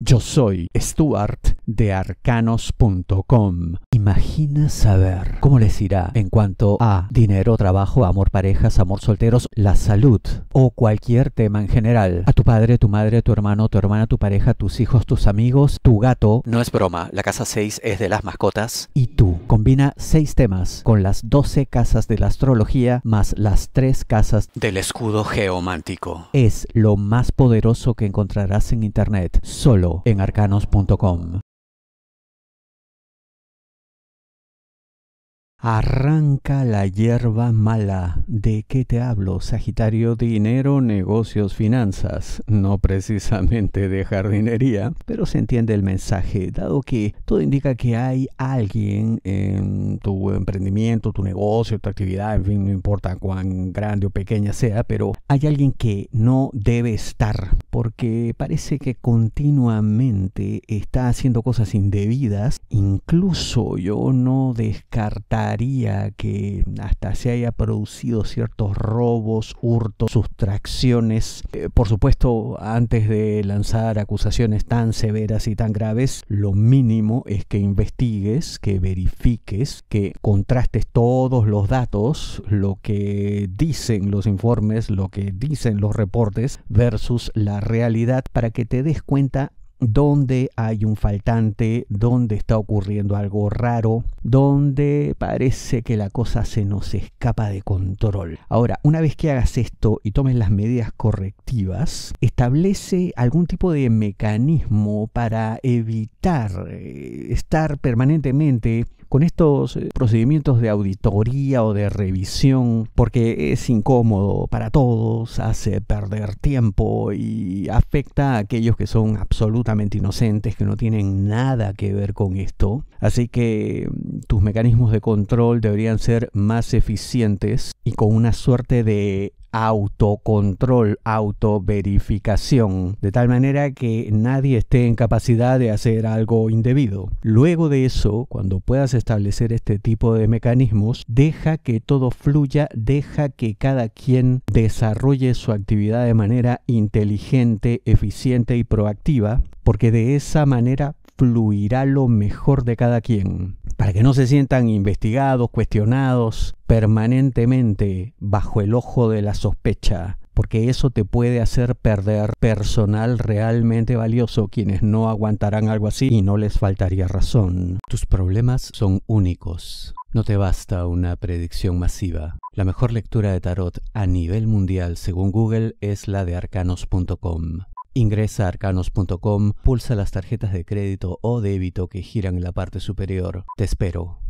Yo soy Stuart de arcanos.com. Imagina saber cómo les irá en cuanto a dinero, trabajo, amor, parejas, amor, solteros, la salud o cualquier tema en general. A tu padre, tu madre, tu hermano, tu hermana, tu pareja, tus hijos, tus amigos, tu gato. No es broma, la casa 6 es de las mascotas. Y tú. Combina seis temas con las 12 casas de la astrología más las tres casas del escudo geomántico. Es lo más poderoso que encontrarás en internet. Solo en arcanos.com. Arranca la hierba mala. ¿De qué te hablo? Sagitario, dinero, negocios, finanzas. No precisamente de jardinería, pero se entiende el mensaje, dado que todo indica que hay alguien en tu emprendimiento, tu negocio, tu actividad, en fin, no importa cuán grande o pequeña sea, pero hay alguien que no debe estar, porque parece que continuamente está haciendo cosas indebidas. Incluso yo no descartar que hasta se haya producido ciertos robos, hurtos, sustracciones. Eh, por supuesto, antes de lanzar acusaciones tan severas y tan graves, lo mínimo es que investigues, que verifiques, que contrastes todos los datos, lo que dicen los informes, lo que dicen los reportes versus la realidad para que te des cuenta donde hay un faltante, donde está ocurriendo algo raro, donde parece que la cosa se nos escapa de control. Ahora, una vez que hagas esto y tomes las medidas correctivas, establece algún tipo de mecanismo para evitar eh, estar permanentemente con estos eh, procedimientos de auditoría o de revisión, porque es incómodo para todos, hace perder tiempo y afecta a aquellos que son absolutamente inocentes, que no tienen nada que ver con esto. Así que mm, tus mecanismos de control deberían ser más eficientes y con una suerte de autocontrol, autoverificación, de tal manera que nadie esté en capacidad de hacer algo indebido. Luego de eso, cuando puedas establecer este tipo de mecanismos, deja que todo fluya, deja que cada quien desarrolle su actividad de manera inteligente, eficiente y proactiva, porque de esa manera fluirá lo mejor de cada quien para que no se sientan investigados, cuestionados permanentemente bajo el ojo de la sospecha, porque eso te puede hacer perder personal realmente valioso quienes no aguantarán algo así y no les faltaría razón. Tus problemas son únicos. No te basta una predicción masiva. La mejor lectura de tarot a nivel mundial según Google es la de arcanos.com. Ingresa a arcanos.com, pulsa las tarjetas de crédito o débito que giran en la parte superior. Te espero.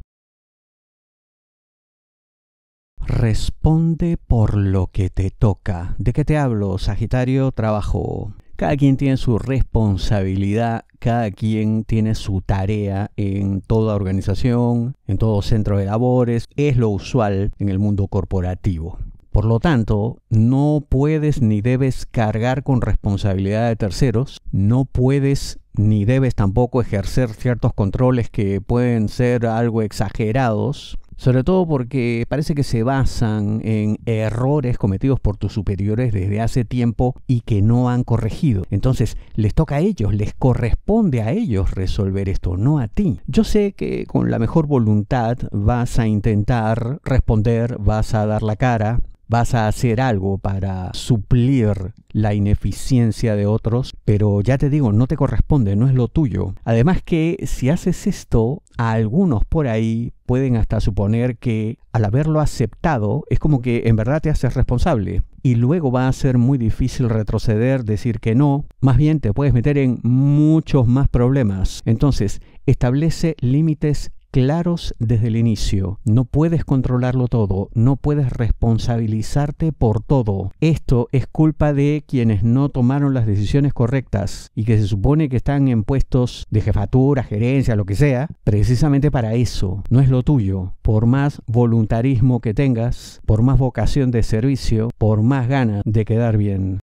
Responde por lo que te toca. ¿De qué te hablo, Sagitario? Trabajo. Cada quien tiene su responsabilidad, cada quien tiene su tarea en toda organización, en todo centro de labores. Es lo usual en el mundo corporativo. Por lo tanto, no puedes ni debes cargar con responsabilidad de terceros, no puedes ni debes tampoco ejercer ciertos controles que pueden ser algo exagerados sobre todo porque parece que se basan en errores cometidos por tus superiores desde hace tiempo y que no han corregido. Entonces, les toca a ellos, les corresponde a ellos resolver esto, no a ti. Yo sé que con la mejor voluntad vas a intentar responder, vas a dar la cara, vas a hacer algo para suplir la ineficiencia de otros, pero ya te digo, no te corresponde, no es lo tuyo. Además que si haces esto, a algunos por ahí pueden hasta suponer que al haberlo aceptado es como que en verdad te haces responsable y luego va a ser muy difícil retroceder, decir que no, más bien te puedes meter en muchos más problemas. Entonces, establece límites claros desde el inicio. No puedes controlarlo todo, no puedes responsabilizarte por todo. Esto es culpa de quienes no tomaron las decisiones correctas y que se supone que están en puestos de jefatura, gerencia, lo que sea, precisamente para eso. No es lo tuyo. Por más voluntarismo que tengas, por más vocación de servicio, por más ganas de quedar bien.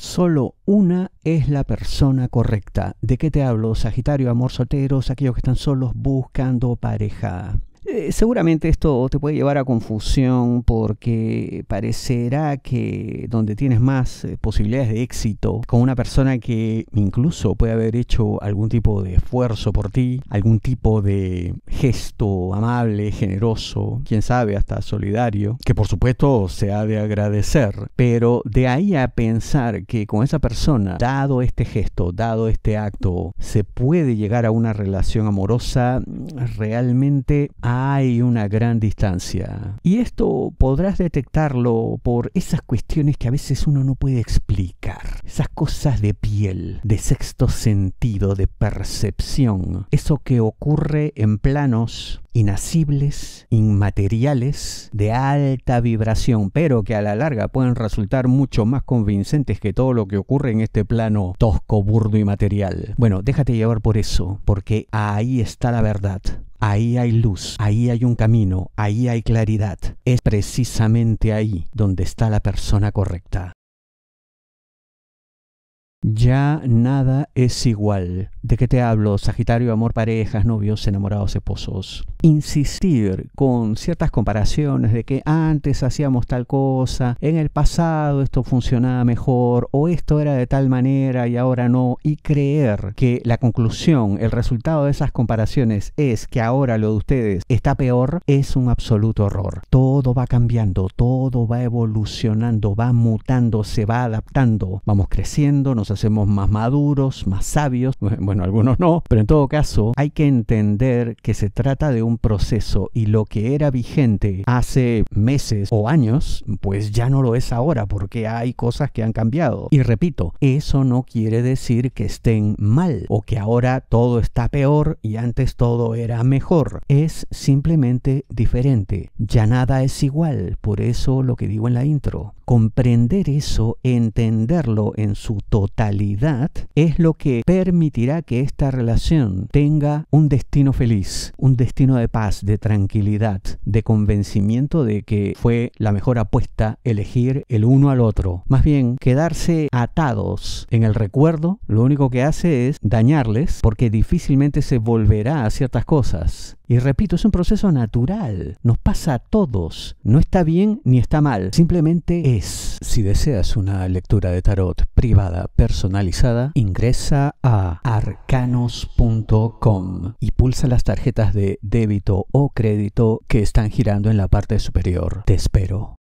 Solo una es la persona correcta. ¿De qué te hablo? Sagitario, amor solteros, aquellos que están solos buscando pareja. Eh, seguramente esto te puede llevar a confusión porque parecerá que donde tienes más eh, posibilidades de éxito con una persona que incluso puede haber hecho algún tipo de esfuerzo por ti, algún tipo de gesto amable, generoso, quién sabe, hasta solidario, que por supuesto se ha de agradecer, pero de ahí a pensar que con esa persona, dado este gesto, dado este acto, se puede llegar a una relación amorosa, realmente hay una gran distancia. Y esto podrás detectarlo por esas cuestiones que a veces uno no puede explicar. Esas cosas de piel, de sexto sentido, de percepción. Eso que ocurre en planos inacibles, inmateriales, de alta vibración, pero que a la larga pueden resultar mucho más convincentes que todo lo que ocurre en este plano tosco, burdo y material. Bueno, déjate llevar por eso, porque ahí está la verdad. Ahí hay luz, ahí hay un camino, ahí hay claridad. Es precisamente ahí donde está la persona correcta. Ya nada es igual. ¿De qué te hablo? Sagitario, amor, parejas, novios, enamorados, esposos. Insistir con ciertas comparaciones de que antes hacíamos tal cosa, en el pasado esto funcionaba mejor, o esto era de tal manera y ahora no, y creer que la conclusión, el resultado de esas comparaciones es que ahora lo de ustedes está peor, es un absoluto error. Todo va cambiando, todo va evolucionando, va mutando, se va adaptando, vamos creciendo, nos hacemos más maduros, más sabios, bueno, algunos no, pero en todo caso hay que entender que se trata de un proceso y lo que era vigente hace meses o años, pues ya no lo es ahora porque hay cosas que han cambiado. Y repito, eso no quiere decir que estén mal o que ahora todo está peor y antes todo era mejor. Es simplemente diferente. Ya nada es igual, por eso lo que digo en la intro. Comprender eso, entenderlo en su es lo que permitirá que esta relación tenga un destino feliz, un destino de paz, de tranquilidad, de convencimiento de que fue la mejor apuesta elegir el uno al otro. Más bien, quedarse atados en el recuerdo, lo único que hace es dañarles porque difícilmente se volverá a ciertas cosas. Y repito, es un proceso natural, nos pasa a todos, no está bien ni está mal, simplemente es. Si deseas una lectura de tarot privada, personalizada, ingresa a arcanos.com y pulsa las tarjetas de débito o crédito que están girando en la parte superior. Te espero.